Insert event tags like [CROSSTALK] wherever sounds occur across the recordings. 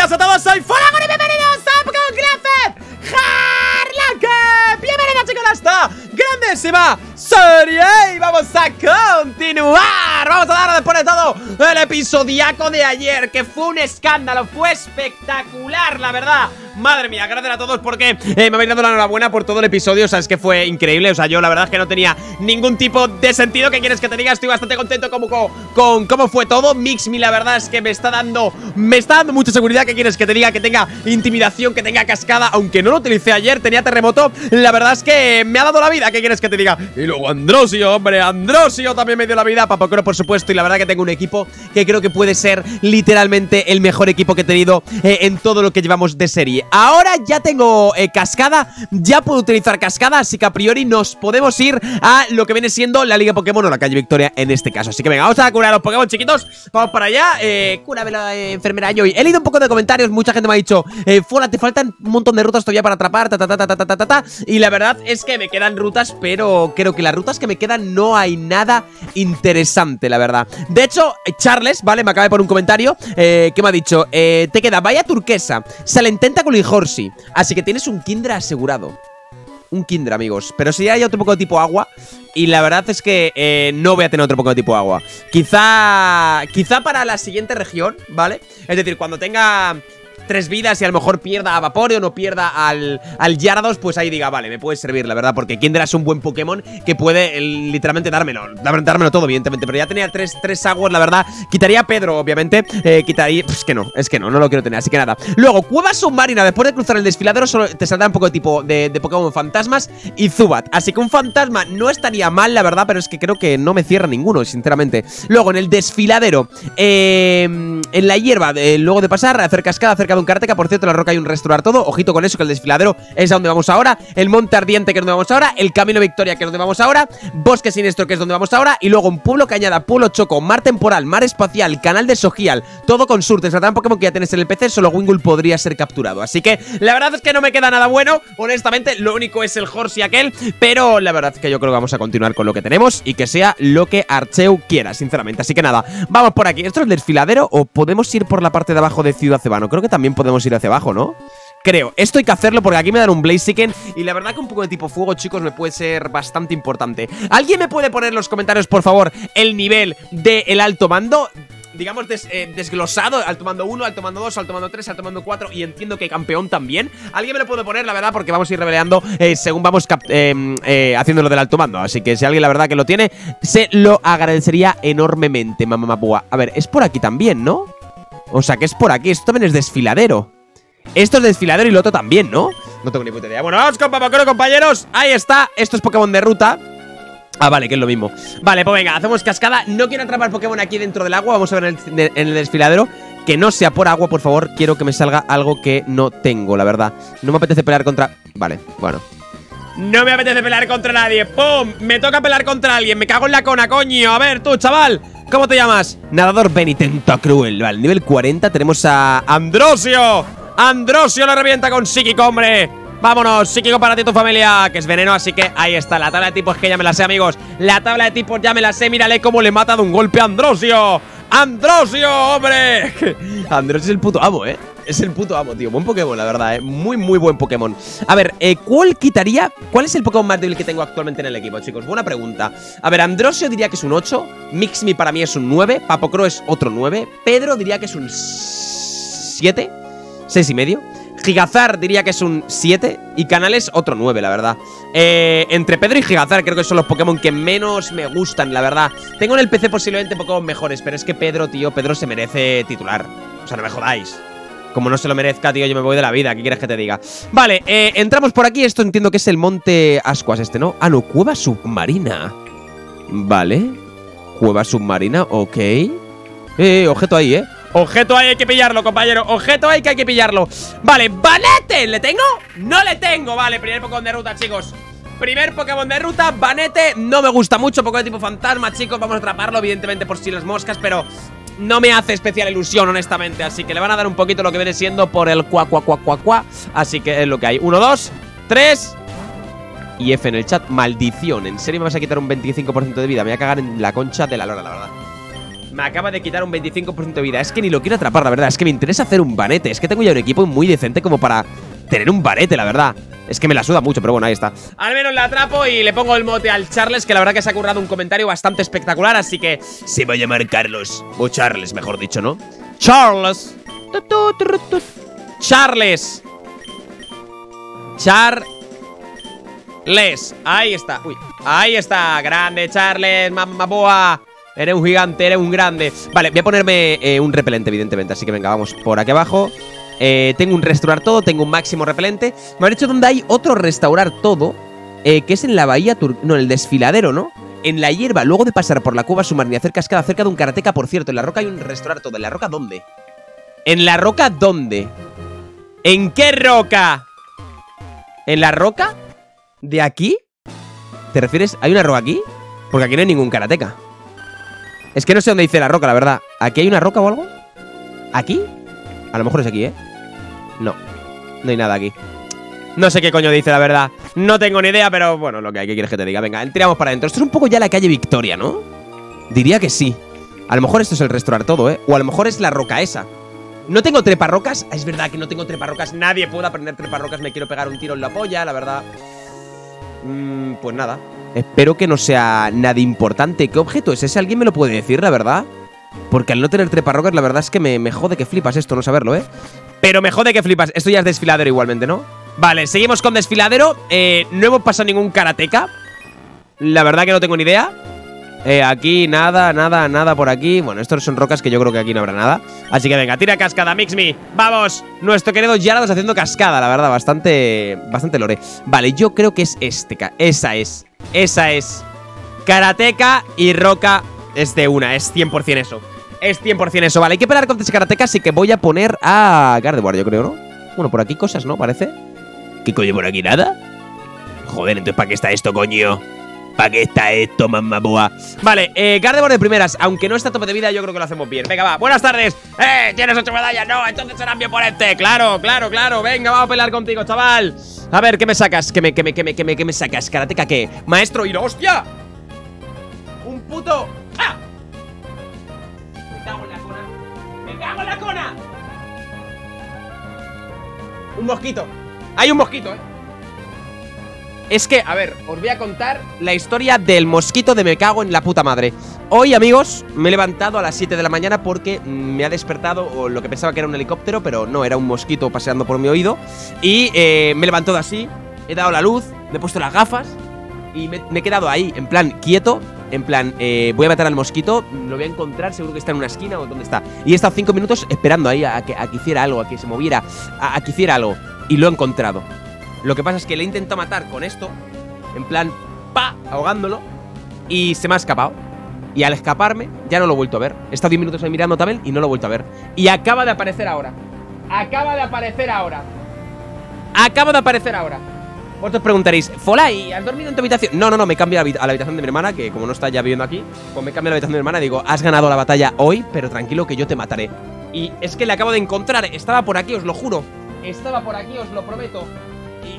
días a todos, soy Folagon y bienvenidos a Pokémon Classic Harlaque Bienvenidos chicos a esta grandísima serie. Y vamos a continuar. Vamos a dar después de todo el episodiaco de ayer Que fue un escándalo, fue espectacular la verdad Madre mía, gracias a todos porque eh, me habéis dado la enhorabuena por todo el episodio O sea, es que fue increíble, o sea, yo la verdad es que no tenía ningún tipo de sentido ¿Qué quieres que te diga? Estoy bastante contento con, con cómo fue todo Mixmi la verdad es que me está dando Me está dando mucha seguridad ¿Qué quieres que te diga? Que tenga intimidación, que tenga cascada Aunque no lo utilicé ayer, tenía terremoto La verdad es que me ha dado la vida ¿Qué quieres que te diga? Y luego Androsio, hombre, Androsio también me dio la vida Papocoro, por supuesto Y la verdad que tengo un equipo que creo que puede ser literalmente el mejor equipo que he tenido eh, en todo lo que llevamos de serie Ahora ya tengo eh, cascada Ya puedo utilizar cascada Así que a priori nos podemos ir a lo que viene siendo la Liga Pokémon o la calle Victoria en este caso. Así que venga, vamos a curar a los Pokémon chiquitos. Vamos para allá. Eh, Cúrame la eh, enfermera Joy He leído un poco de comentarios Mucha gente me ha dicho eh, Fuera, te faltan un montón de rutas todavía para atrapar ta, ta, ta, ta, ta, ta, ta, Y la verdad es que me quedan rutas Pero creo que las rutas que me quedan no hay nada interesante, la verdad. De hecho, eh, Charles, ¿vale? Me acaba de poner un comentario eh, que me ha dicho eh, Te queda vaya turquesa Se le intenta Horsi. Así que tienes un Kindra asegurado. Un Kindra, amigos. Pero si hay otro poco de tipo agua. Y la verdad es que eh, no voy a tener otro poco de tipo agua. Quizá. Quizá para la siguiente región, ¿vale? Es decir, cuando tenga tres vidas y a lo mejor pierda a Vaporeon o pierda al, al Gyarados, pues ahí diga, vale, me puede servir, la verdad, porque Kindra es un buen Pokémon que puede eh, literalmente dármelo, dármelo todo, evidentemente, pero ya tenía tres, tres aguas, la verdad, quitaría a Pedro, obviamente, eh, quitaría, pues que no, es que no, no lo quiero tener, así que nada. Luego, Cueva Submarina, después de cruzar el desfiladero, solo te saldrá un poco de tipo de, Pokémon fantasmas y Zubat, así que un fantasma no estaría mal, la verdad, pero es que creo que no me cierra ninguno, sinceramente. Luego, en el desfiladero, eh, en la hierba, luego de pasar, hacer cascada cerca de un karateka. Por cierto, la roca hay un restaurar todo. Ojito con eso, que el desfiladero es a donde vamos ahora. El monte ardiente, que es donde vamos ahora. El camino Victoria, que es donde vamos ahora. Bosque siniestro, que es donde vamos ahora. Y luego un pueblo cañada, pueblo choco, mar temporal, mar espacial, canal de Sogial. Todo con sur. Te saltarán Pokémon que ya tienes en el PC. Solo Wingull podría ser capturado. Así que la verdad es que no me queda nada bueno. Honestamente, lo único es el Horsey aquel. Pero la verdad es que yo creo que vamos a continuar con lo que tenemos. Y que sea lo que Archeu quiera, sinceramente. Así que nada, vamos por aquí. ¿Esto es el desfiladero o podemos ir por la parte de abajo de Ciudad Cebano? Creo que también podemos ir hacia abajo, ¿no? Creo, esto hay que hacerlo porque aquí me dan un Blaziken Y la verdad que un poco de tipo fuego, chicos, me puede ser bastante importante ¿Alguien me puede poner en los comentarios, por favor, el nivel del alto mando? digamos, eh, desglosado Alto mando 1, alto mando 2, alto mando 3, alto mando 4 Y entiendo que campeón también Alguien me lo puede poner, la verdad, porque vamos a ir reveleando eh, Según vamos eh, eh, haciendo lo del alto mando Así que si alguien la verdad que lo tiene Se lo agradecería enormemente, mamá A ver, es por aquí también, ¿no? O sea, que es por aquí, esto también es desfiladero. Esto es desfiladero y lo otro también, ¿no? No tengo ni puta idea. Bueno, vamos con Papacoro, compañeros. Ahí está, esto es Pokémon de ruta. Ah, vale, que es lo mismo. Vale, pues venga, hacemos cascada. No quiero atrapar Pokémon aquí dentro del agua. Vamos a ver en el, en el desfiladero. Que no sea por agua, por favor Quiero que me salga algo que no tengo, la verdad. No me apetece pelear contra... Vale, bueno. No me apetece pelear contra nadie. ¡Pum! Me toca pelear contra alguien. Me cago en la cona, coño. A ver, tú, chaval ¿Cómo te llamas? Nadador penitento cruel. Vale, nivel 40 tenemos a Androsio Androsio lo revienta con psíquico, hombre. Vámonos, psíquico para ti tu familia Que es veneno, así que ahí está. La tabla de tipos que ya me la sé, amigos. La tabla de tipos ya me la sé. Mírale cómo le mata de un golpe a Androsio ¡Androsio, hombre! [LAUGHS] Androsio es el puto amo, ¿eh? Es el puto amo, tío Buen Pokémon, la verdad, ¿eh? Muy, muy buen Pokémon A ver, eh, ¿cuál quitaría? ¿Cuál es el Pokémon más débil que tengo actualmente en el equipo, chicos? Buena pregunta A ver, Androsio diría que es un 8 Mixmi para mí es un 9 Papocro es otro 9 Pedro diría que es un 7 6 y medio Gigazar diría que es un 7 Y Canales otro 9, la verdad eh, Entre Pedro y Gigazar creo que son los Pokémon que menos me gustan, la verdad Tengo en el PC posiblemente Pokémon mejores Pero es que Pedro, tío, Pedro se merece titular O sea, no me jodáis como no se lo merezca, tío, yo me voy de la vida ¿Qué quieres que te diga? Vale, eh, entramos por aquí Esto entiendo que es el monte Ascuas este, ¿no? Ah, no, cueva submarina. Vale. Cueva submarina, ok. Eh, objeto ahí, ¿eh? Objeto ahí hay que pillarlo, compañero. Objeto ahí que hay que pillarlo. Vale, Banete, ¿le tengo? No le tengo, vale, primer Pokémon de ruta, chicos. Primer Pokémon de ruta, Banete No me gusta mucho, Pokémon tipo fantasma, chicos. Vamos a atraparlo, evidentemente, por si las moscas Pero no me hace especial ilusión, honestamente Así que le van a dar un poquito lo que viene siendo por el cuá, cuá, cuá, cuá, cuá Así que es lo que hay Uno, dos, tres Y F en el chat, maldición ¿En serio me vas a quitar un 25% de vida? Me voy a cagar en la concha de la lora, la verdad Me acaba de quitar un 25% de vida. Es que ni lo quiero atrapar, la verdad. Es que me interesa hacer un banete. Es que tengo ya un equipo muy decente como para tener un banete, la verdad. Es que me la suda mucho, pero bueno, ahí está. Al menos la atrapo y le pongo el mote al Charles, que la verdad que se ha currado un comentario bastante espectacular, así que se va a llamar Carlos. O Charles, mejor dicho, ¿no? Charles. Charles. Charles. Ahí está. Uy. Ahí está. Grande, Charles. Mamaboa. Eres un gigante, eres un grande. Vale, voy a ponerme eh, un repelente, evidentemente. Así que venga, vamos por aquí abajo. Eh, tengo un restaurar todo, tengo un máximo repelente. Me han dicho donde hay otro restaurar todo, eh, que es en la bahía Tur No, en el desfiladero, ¿no? En la hierba, luego de pasar por la cueva submarina hacer cascada cerca de un karateca, por cierto. En la roca hay un restaurar todo. ¿En la roca dónde? ¿En la roca dónde? ¿En qué roca? ¿En la roca? ¿De aquí? ¿Te refieres? ¿Hay una roca aquí? Porque aquí no hay ningún karateca. Es que no sé dónde dice la roca, la verdad. ¿Aquí hay una roca o algo? ¿Aquí? A lo mejor es aquí, ¿eh? No, no hay nada aquí No sé qué coño dice, la verdad No tengo ni idea, pero bueno, lo que hay, ¿qué quieres que te diga? Venga, entramos para adentro Esto es un poco ya la calle Victoria, ¿no? Diría que sí A lo mejor esto es el restaurar todo, ¿eh? O a lo mejor es la roca esa No tengo treparrocas Es verdad que no tengo treparrocas Nadie puede aprender treparrocas Me quiero pegar un tiro en la polla, la verdad mm, Pues nada Espero que no sea nada importante ¿Qué objeto es ese? ¿Alguien me lo puede decir, la verdad? Porque al no tener treparrocas, la verdad es que me, me, jode que flipas esto, no saberlo, ¿eh? Pero me jode que flipas. Esto ya es desfiladero igualmente, ¿no? Vale, seguimos con desfiladero. Eh, no hemos pasado ningún karateca. La verdad que no tengo ni idea. Eh, aquí nada, nada, nada por aquí. Bueno, estos son rocas que yo creo que aquí no habrá nada. Así que venga, tira cascada, Mix Me. ¡Vamos! Nuestro querido Yarados haciendo cascada, la verdad. Bastante, bastante lore. Vale, yo creo que es este. Esa es. Esa es. Karateca y roca es de una. Es 100% eso. Es 100% eso, vale. Hay que pelear contra ese karateka, así que voy a poner a Gardevoir, yo creo, ¿no? Bueno, por aquí cosas, ¿no? Parece. ¿Qué coño por aquí? ¿Nada? Joder, entonces ¿para qué está esto, coño? ¿Para qué está esto, mamaboa? Vale, eh, Gardevoir de primeras Aunque no está a tope de vida, yo creo que lo hacemos bien Venga, va, buenas tardes ¡Eh! ¿Tienes ocho medallas? No, entonces serán bien por este Claro, claro, claro Venga, vamos a pelear contigo, chaval A ver, ¿qué me sacas? ¿Qué me, qué me, qué me, qué me, qué me sacas? ¿Karateka qué? Maestro y ¡Hostia! Un puto... ¡Ah! Un mosquito. Hay un mosquito, ¿eh? Es que, a ver, os voy a contar la historia del mosquito de me cago en la puta madre. Hoy, amigos, me he levantado a las 7 de la mañana porque me ha despertado o lo que pensaba que era un helicóptero, pero no, era un mosquito paseando por mi oído. Y eh, me he levantado así, he dado la luz, me he puesto las gafas y me, me he quedado ahí, en plan, quieto, en plan, eh, voy a matar al mosquito, lo voy a encontrar, seguro que está en una esquina o donde está. Y he estado cinco minutos esperando ahí a que, hiciera algo, a que se moviera, a, que hiciera algo. Y lo he encontrado. Lo que pasa es que le he intentado matar con esto, en plan, pa, ahogándolo, y se me ha escapado. Y al escaparme, ya no lo he vuelto a ver. He estado 10 minutos ahí mirando Tabel y no lo he vuelto a ver. Y acaba de aparecer ahora. Acaba de aparecer ahora. Acaba de aparecer ahora. Vosotros preguntaréis, ¿y ¿has dormido en tu habitación? No, no, no, me cambio a la habitación de mi hermana, que como no está ya viviendo aquí, pues me cambio a la habitación de mi hermana y digo, has ganado la batalla hoy, pero tranquilo que yo te mataré. Y es que le acabo de encontrar, estaba por aquí, os lo juro. Estaba por aquí, os lo prometo.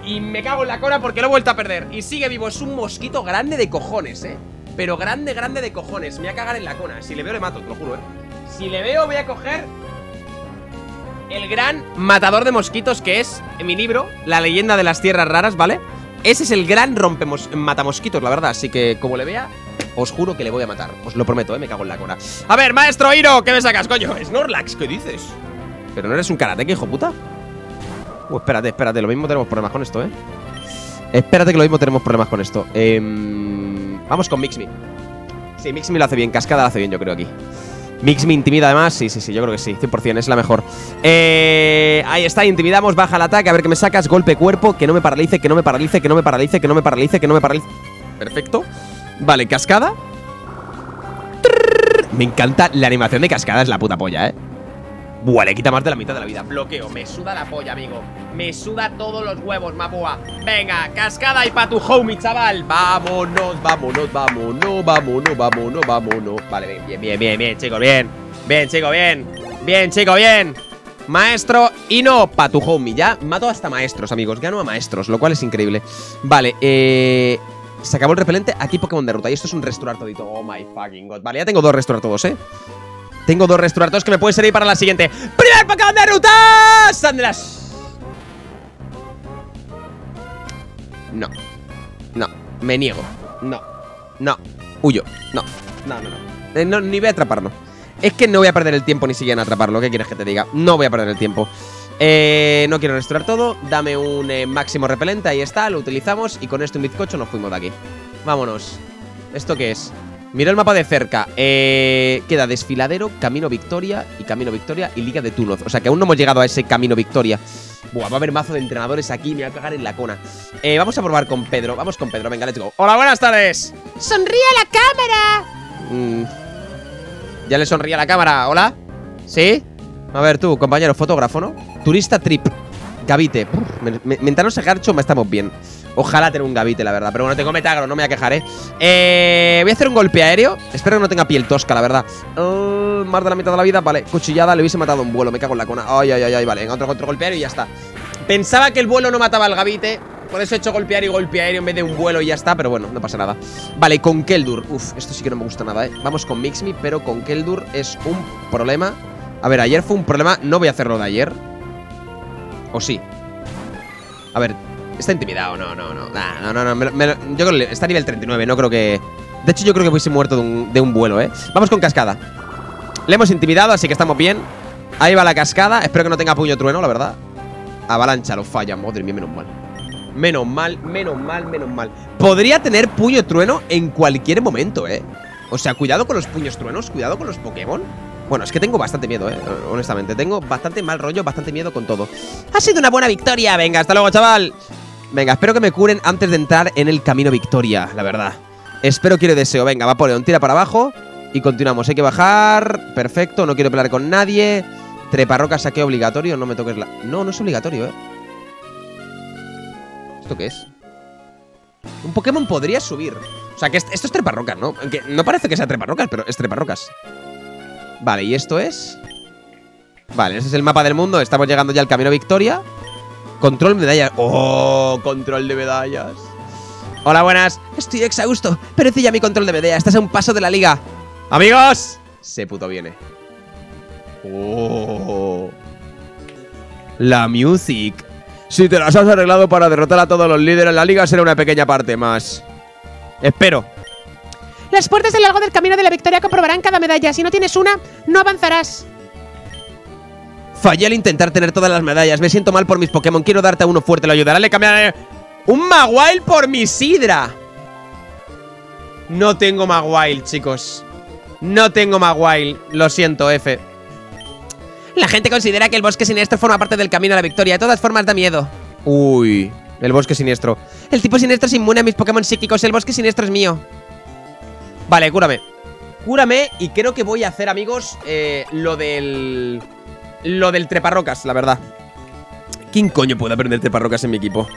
Y, me cago en la cora porque lo he vuelto a perder. Y sigue vivo, es un mosquito grande de cojones, ¿eh? Pero grande, grande de cojones. Me voy a cagar en la cona. Si le veo, le mato, te lo juro, ¿eh? Si le veo, voy a coger el gran matador de mosquitos que es, en mi libro, La leyenda de las tierras raras, ¿vale? Ese es el gran rompemos matamosquitos, la verdad Así que, como le vea, os juro que le voy a matar Os lo prometo, ¿eh? Me cago en la cora A ver, maestro Hiro, ¿qué me sacas, coño? Snorlax, ¿qué dices? Pero no eres un karate, hijo puta uh, espérate, espérate, lo mismo tenemos problemas con esto, ¿eh? Espérate que lo mismo tenemos problemas con esto eh, Vamos con Mixme Sí, Mixme lo hace bien, Cascada lo hace bien, yo creo aquí Mix me intimida además, sí, sí, sí, yo creo que sí, 100%, es la mejor. Eh, Ahí está, intimidamos, baja el ataque, a ver qué me sacas Golpe cuerpo, que no me paralice, que no me paralice, que no me paralice, que no me paralice, que no me paralice. Perfecto. Vale, cascada. Me encanta la animación de cascada, es la puta polla, eh Buah, le quita más de la mitad de la vida. Bloqueo, me suda la polla, amigo. Me suda todos los huevos, mapua Venga, cascada y pa' tu homie, chaval. Vámonos, vámonos, vámonos Vámonos, vámonos, vámonos. Vale, bien, bien, bien, bien, chicos, bien. Bien, chico, bien. Bien, chico, bien. Maestro y no pa' tu homie. Ya mato hasta maestros, amigos. Gano a maestros, lo cual es increíble. Vale, eh... Se acabó el repelente, aquí Pokémon de ruta Y esto es un restaurar todito. Oh my fucking god. Vale, ya tengo dos restaurar todos, ¿eh? Tengo dos restauradores que me pueden servir para la siguiente. ¡Primer Pokémon de ruta! ¡Sandras! No. No, me niego. No, no, huyo. No, no, no, no, eh, no Ni voy a atraparlo. Es que no voy a perder el tiempo ni siquiera en atraparlo. ¿Qué quieres que te diga? No voy a perder el tiempo. Eh, no quiero restaurar todo. Dame un eh, máximo repelente, ahí está Lo utilizamos. Y con esto un bizcocho nos fuimos de aquí. Vámonos. ¿Esto qué es? Mira el mapa de cerca. Eh, queda Desfiladero, Camino Victoria y Camino Victoria y Liga de Túnoz. O sea que aún no hemos llegado a ese Camino Victoria. Buah, va a haber mazo de entrenadores aquí. Me voy a cagar en la cona. Eh, vamos a probar con Pedro. Vamos con Pedro. Venga, let's go. Hola, buenas tardes. ¡Sonríe a la cámara! Mm. Ya le sonríe a la cámara. ¿Hola? ¿Sí? A ver, tú, compañero, fotógrafo, ¿no? Turista Trip. Gavite. Mientras no se garcho, me estamos bien. Ojalá tener un gavite, la verdad. Pero bueno, tengo metagro, no me voy a quejar, ¿eh? eh voy a hacer un golpe aéreo. Espero que no tenga piel tosca, la verdad. Uh, más de la mitad de la vida. Vale, cuchillada, le hubiese matado un vuelo. Me cago en la cona. Ay, ay, ay, ay. Vale, otro, otro golpe aéreo y ya está. Pensaba que el vuelo no mataba al gavite. Por eso he hecho golpear y golpe aéreo en vez de un vuelo y ya está. Pero bueno, no pasa nada. Vale, con Keldur. Uf, esto sí que no me gusta nada, ¿eh? Vamos con Mixme, pero con Keldur es un problema. A ver, ayer fue un problema. No voy a hacerlo de ayer. ¿O sí? A ver, Está intimidado, no, no, no. no, no, no. yo creo que está a nivel 39, no creo que. De hecho, yo creo que hubiese muerto de un, de un vuelo, ¿eh? Vamos con cascada. Le hemos intimidado, así que estamos bien. Ahí va la cascada. Espero que no tenga puño trueno, la verdad. Avalancha, lo falla. Madre mía, menos mal. Menos mal, menos mal, menos mal. Podría tener puño trueno en cualquier momento, ¿eh? O sea, cuidado con los puños truenos, cuidado con los Pokémon. Bueno, es que tengo bastante miedo, eh, honestamente Tengo bastante mal rollo, bastante miedo con todo Ha sido una buena victoria, venga, hasta luego, chaval Venga, espero que me curen antes de entrar en el camino victoria, la verdad. Espero, quiero deseo. Venga, va un tira para abajo. Y continuamos. Hay que bajar. Perfecto, no quiero pelear con nadie. Treparroca saque obligatorio. No me toques la... No, no es obligatorio, ¿eh? ¿Esto qué es? Un Pokémon podría subir. O sea, que esto es treparrocas, ¿no? No parece que sea treparrocas, pero es treparrocas. Vale, ¿y esto es? Vale, ese es el mapa del mundo. Estamos llegando ya al camino victoria. Control de medallas. ¡Oh! Control de medallas. Hola, buenas. Estoy exhausto. Pero ya mi control de medallas. Estás a un paso de la liga. ¡Amigos! Se puto viene. ¡Oh! La music. Si te las has arreglado para derrotar a todos los líderes en la liga, será una pequeña parte más. Espero. Las puertas del largo del camino de la victoria comprobarán cada medalla. Si no tienes una, no avanzarás. Fallé al intentar tener todas las medallas. Me siento mal por mis Pokémon. Quiero darte a uno fuerte. Lo ayudará. Le cambiaré un Maguile por mi Sidra. No tengo Maguile, chicos. No tengo Maguile. Lo siento, F. La gente considera que el bosque siniestro forma parte del camino a la victoria. De todas formas, da miedo. Uy, el bosque siniestro. El tipo siniestro es inmune a mis Pokémon psíquicos. El bosque siniestro es mío. Vale, cúrame. Cúrame y creo que voy a hacer, amigos, eh, lo del lo del treparrocas, la verdad. ¿Quién coño puede aprender treparrocas en mi equipo?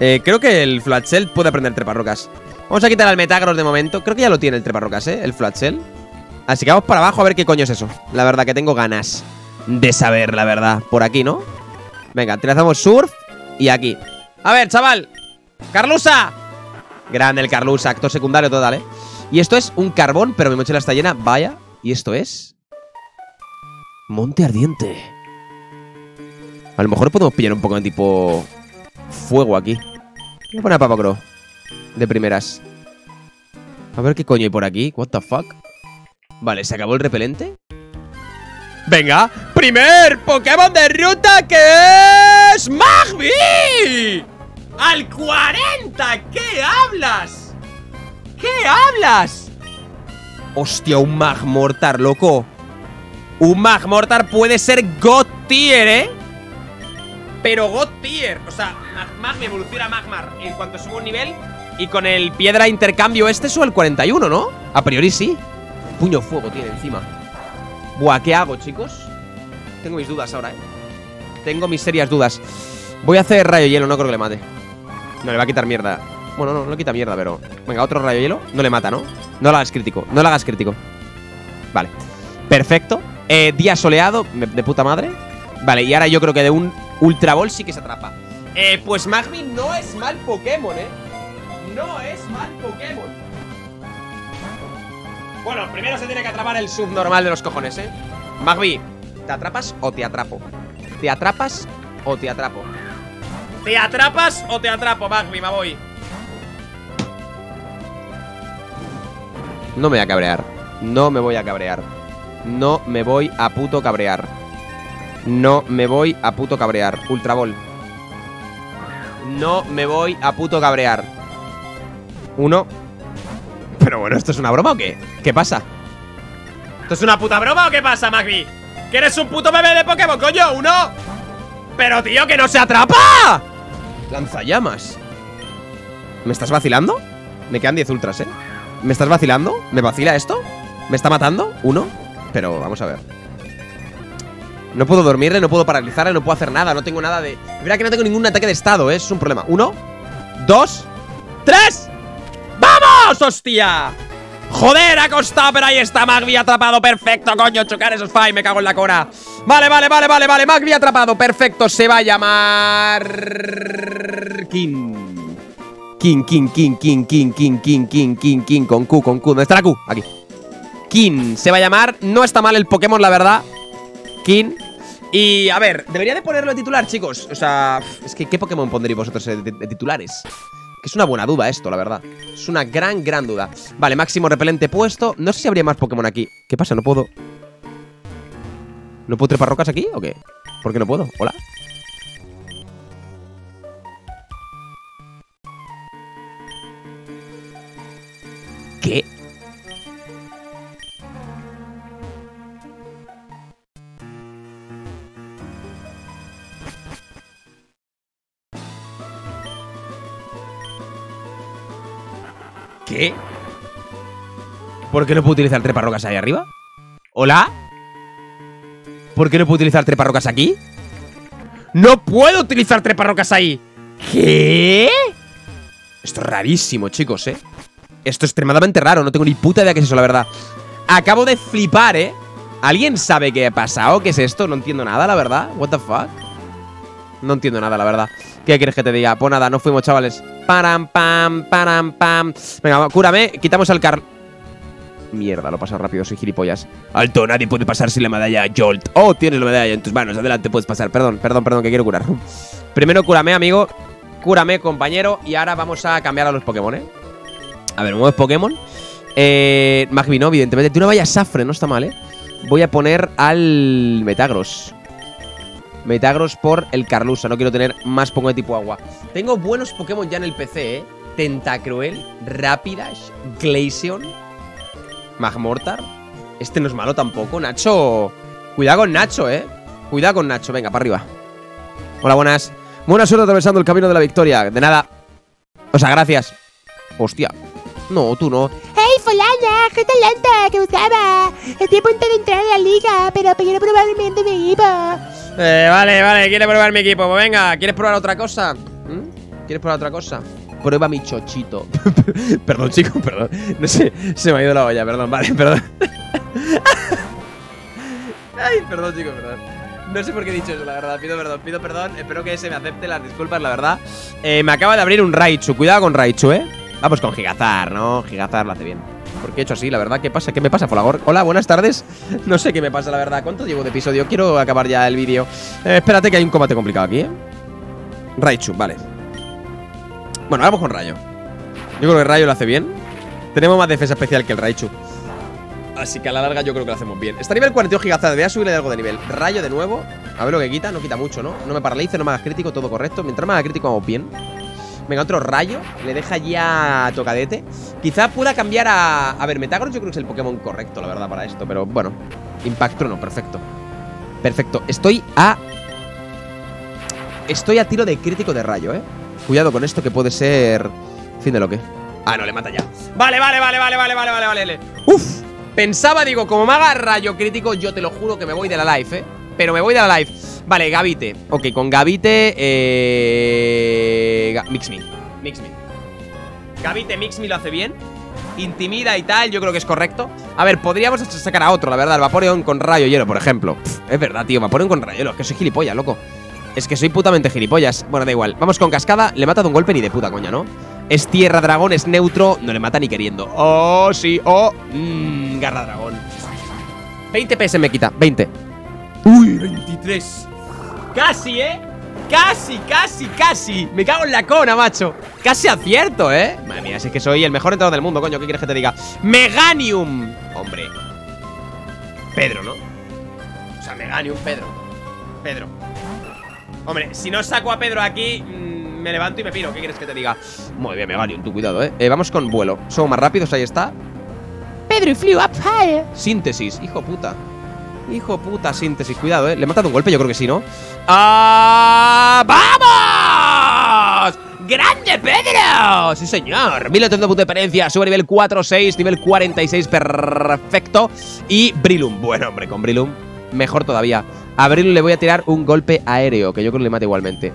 Eh, creo que el Flatshell puede aprender treparrocas. Vamos a quitar al Metagross de momento. Creo que ya lo tiene el treparrocas, ¿eh? El Flatshell. Así que vamos para abajo a ver qué coño es eso. La verdad que tengo ganas de saber, la verdad. Por aquí, ¿no? Venga, trazamos Surf y aquí. A ver, chaval. ¡Carlusa! Grande el Carlusa, actor secundario total, ¿eh? Y esto es un carbón, pero mi mochila está llena. Vaya. ¿Y esto es? Monte Ardiente. A lo mejor podemos pillar un poco de tipo fuego aquí. Voy a poner a Papacro. De primeras. A ver qué coño hay por aquí. What the fuck. Vale, ¿se acabó el repelente? ¡Venga! ¡Primer Pokémon de ruta que es... ¡Magby! ¡Al 40! ¿Qué hablas? ¿Qué hablas? Hostia, un Magmortar, loco un Magmortar puede ser God Tier, ¿eh? Pero God Tier O sea, Mag me evoluciona Magmar en cuanto subo un nivel Y con el piedra intercambio este sube el 41, ¿no? A priori sí Puño fuego tiene encima Buah, ¿qué hago, chicos? Tengo mis dudas ahora, ¿eh? Tengo mis serias dudas Voy a hacer rayo hielo, no creo que le mate No, le va a quitar mierda Bueno, no, no le quita mierda, pero Venga, otro rayo hielo No le mata, ¿no? No lo hagas crítico No lo hagas crítico Vale Perfecto eh, día soleado, de puta madre. Vale, y ahora yo creo que de un Ultra Ball sí que se atrapa. Eh, pues Magmi no es mal Pokémon, ¿eh? No es mal Pokémon. Bueno, primero se tiene que atrapar el subnormal de los cojones, ¿eh? Magby, ¿te atrapas o te atrapo? ¿Te atrapas o te atrapo? ¿Te atrapas o te atrapo, Magby? Me voy. No me voy a cabrear. No me voy a cabrear. No me voy a puto cabrear. No me voy a puto cabrear. Ultra Ball. No me voy a puto cabrear. Uno. Pero bueno, ¿esto es una broma o qué? ¿Qué pasa? ¿Esto es una puta broma o qué pasa, Magby? ¿Que eres un puto bebé de Pokémon, coño? ¿Uno? ¡Pero, tío, que no se atrapa! Lanzallamas ¿Me estás vacilando? Me quedan 10 ultras, ¿eh? ¿Me estás vacilando? ¿Me vacila esto? ¿Me está matando? ¿Uno? Pero vamos a ver No puedo dormirle, no puedo paralizarle, no puedo hacer nada No tengo nada de... Es verdad que no tengo ningún ataque de estado, ¿eh? Es un problema Uno Dos Tres ¡Vamos, hostia! Joder, ha costado, pero ahí está Magby atrapado, perfecto, coño, chocar esos five, me cago en la cora Vale, vale, vale, vale, vale, Magby atrapado, perfecto, se va a llamar... King King, King, King, King, King, King, King, King, King, King, con Q, con Q, ¿dónde está la Q? Aquí King, se va a llamar, no está mal el Pokémon, la verdad King y a ver, debería de ponerlo de titular, chicos O sea, es que ¿qué Pokémon pondréis vosotros de, titulares? Que es una buena duda esto, la verdad Es una gran, gran duda Vale, máximo repelente puesto No sé si habría más Pokémon aquí ¿Qué pasa? ¿No puedo? ¿No puedo trepar rocas aquí o qué? ¿Por qué no puedo? ¿Hola? ¿Qué? ¿Por qué no puedo utilizar treparrocas ahí arriba? ¿Hola? ¿Por qué no puedo utilizar treparrocas aquí? ¡No puedo utilizar treparrocas ahí! ¿Qué? Esto es rarísimo, chicos, ¿eh? Esto es extremadamente raro, no tengo ni puta idea qué es eso, la verdad Acabo de flipar, ¿eh? ¿Alguien sabe qué ha pasado? ¿Qué es esto? No entiendo nada, la verdad What the fuck? No entiendo nada, la verdad. ¿Qué quieres que te diga? Pues nada, no fuimos, chavales. Param, pam, param, pam. Venga, cúrame, quitamos al car... Mierda, lo pasa rápido, soy gilipollas. Alto, nadie puede pasar sin la medalla Jolt. Oh, tienes la medalla en tus manos, adelante, puedes pasar. Perdón, perdón, perdón, que quiero curar. Primero cúrame, amigo. Cúrame, compañero. Y ahora vamos a cambiar a los Pokémon, ¿eh? A ver, nuevos Pokémon eh, Magby, no, evidentemente. Tiene una valla Safre, no está mal, ¿eh? Voy a poner al Metagross Metagross por el Carlusa. No quiero tener más Pokémon de tipo agua. Tengo buenos Pokémon ya en el PC, ¿eh? Tentacruel, Rapidash, Glaceon, Magmortar. Este no es malo tampoco. Nacho. Cuidado con Nacho, ¿eh? Cuidado con Nacho. Venga, para arriba. Hola, buenas. Buena suerte atravesando el camino de la victoria. De nada. O sea, gracias. Hostia. No, tú no. ¡Hey, fulana! ¡Qué talento que usaba! Estoy a punto de entrar a la liga, pero quiero probar mi equipo. Eh, vale, vale, quiere probar mi equipo. Pues venga, ¿quieres probar otra cosa? ¿Mm? ¿Quieres probar otra cosa? Prueba mi chochito. [LAUGHS] perdón, chico, perdón. No sé, se me ha ido la olla, perdón, vale, [LAUGHS] perdón. Ay, perdón, chico, perdón. No sé por qué he dicho eso, la verdad. Pido perdón, pido perdón. Espero que se me acepte las disculpas, la verdad. Eh, me acaba de abrir un Raichu. Cuidado con Raichu, ¿eh? Vamos con Gigazar, ¿no? Gigazar lo hace bien. ¿Por qué he hecho así? La verdad, ¿qué pasa? ¿Qué me pasa, Folagor? Hola, buenas tardes. [LAUGHS] No sé qué me pasa, la verdad. ¿Cuánto llevo de episodio? Quiero acabar ya el vídeo. Eh, espérate que hay un combate complicado aquí, ¿eh? Raichu, vale. Bueno, vamos con Rayo. Yo creo que Rayo lo hace bien. Tenemos más defensa especial que el Raichu. Así que a la larga yo creo que lo hacemos bien. Está a nivel 42 Gigazar. Voy a subirle algo de nivel. Rayo de nuevo. A ver lo que quita. No quita mucho, ¿no? No me paralice, no me hagas crítico, todo correcto. Mientras me haga crítico, vamos bien. Venga, otro rayo. Le deja ya tocadete. Quizá pueda cambiar a... A ver, Metagross yo creo que es el Pokémon correcto, la verdad, para esto. Pero bueno. Impacto no, perfecto. Perfecto. Estoy a... Estoy a tiro de crítico de rayo, ¿eh? Cuidado con esto que puede ser... Fin de lo que... Ah, no, le mata ya. Vale, vale, vale, vale, vale, vale, vale, vale. Uf. Pensaba, digo, como me haga rayo crítico, yo te lo juro que me voy de la life, ¿eh? Pero me voy de la life. Vale, Gavite. Ok, con Gavite. Eh. Mix me. Mix me. Gavite Mix me lo hace bien. Intimida y tal, yo creo que es correcto. A ver, podríamos sacar a otro, la verdad. El Vaporeon con rayo hielo, por ejemplo. Es verdad, tío. Vaporeon con rayo hielo. Es que soy gilipollas, loco. Es que soy putamente gilipollas. Bueno, da igual. Vamos con cascada. Le mata de un golpe ni de puta coña, ¿no? Es tierra, dragón, es neutro. No le mata ni queriendo. Oh, sí, oh. Mmm, garra dragón 20 PS me quita, 20 Uy, 23 Casi, ¿eh? Casi, casi, casi. Me cago en la cona, macho. Casi acierto, ¿eh? Madre mía, si es que soy el mejor entrenador del mundo, coño ¿Qué quieres que te diga? Meganium. Hombre. Pedro, ¿no? O sea, Meganium, Pedro. Pedro. Hombre, si no saco a Pedro aquí mmm, Me levanto y me piro. ¿Qué quieres que te diga? Muy bien, Meganium, tú cuidado, ¿eh? eh vamos con vuelo. Somos más rápidos, ahí está. Pedro y flew up high Síntesis, hijo puta Hijo puta, síntesis, cuidado, eh Le he matado un golpe, yo creo que sí, ¿no? ¡Ah! ¡Vamos! ¡Grande Pedro! Sí, señor 1800 puntos de experiencia Sube nivel 4, 6 Nivel 46, perfecto Y Brilum Bueno, hombre, con Brilum Mejor todavía A Brilum le voy a tirar un golpe aéreo Que yo creo que le mata igualmente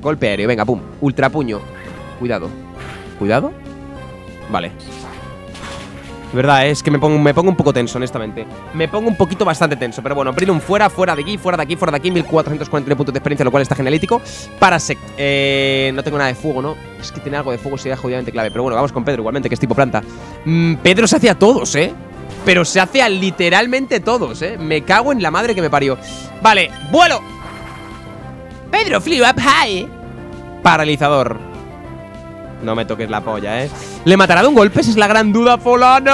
Golpe aéreo, venga, pum Ultra puño Cuidado ¿Cuidado? Vale verdad, es que me pongo, un poco tenso, honestamente. Me pongo un poquito bastante tenso Pero bueno, Brilum fuera, fuera de aquí, fuera de aquí, fuera de aquí 1449 puntos de experiencia, lo cual está genialítico. Parasect, eh, no tengo nada de fuego, ¿no? Es que tiene algo de fuego sería jodidamente clave Pero bueno, vamos con Pedro igualmente, que es tipo planta. Mm, Pedro se hace a todos, ¿eh? Pero se hace a literalmente todos, ¿eh? Me cago en la madre que me parió. Vale, vuelo. Pedro flew up high Paralizador no me toques la polla, ¿eh? ¿Le matará de un golpe? Esa es la gran duda, Folano.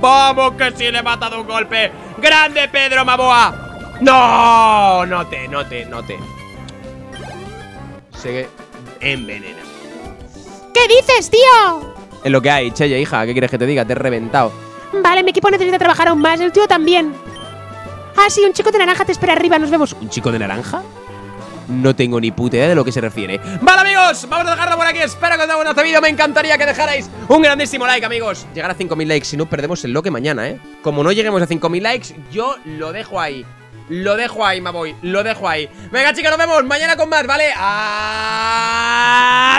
¡Vamos que sí le he matado un golpe! ¡Grande Pedro Maboa! ¡No! No te, no te, no te. Se envenena. ¿Qué dices, tío? Es lo que hay, Cheye, hija. ¿Qué quieres que te diga? Te he reventado. Vale, mi equipo necesita trabajar aún más. El tío también. Ah, sí, un chico de naranja te espera arriba. Nos vemos. ¿Un chico de naranja? No tengo ni puta idea de lo que se refiere. Vale amigos, vamos a dejarlo por aquí. Espero que os haya gustado este vídeo. Me encantaría que dejarais un grandísimo like amigos. Llegar a 5.000 likes, si no perdemos el loque mañana, eh Como no lleguemos a 5.000 likes, yo lo dejo ahí. Lo dejo ahí, me voy, lo dejo ahí. Venga chicos, nos vemos mañana con más, ¿vale? ¡Ah!